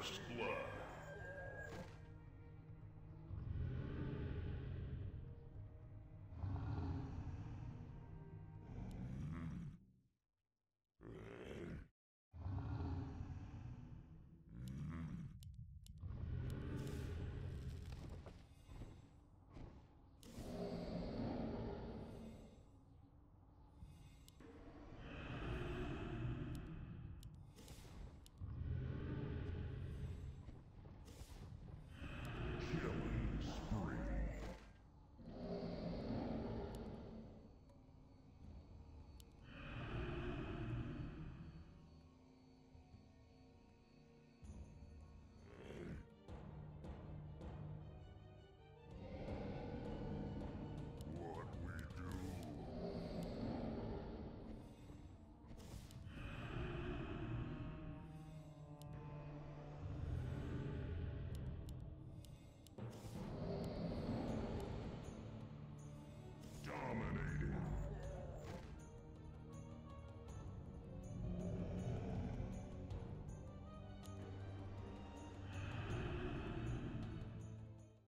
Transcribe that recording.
First Blood.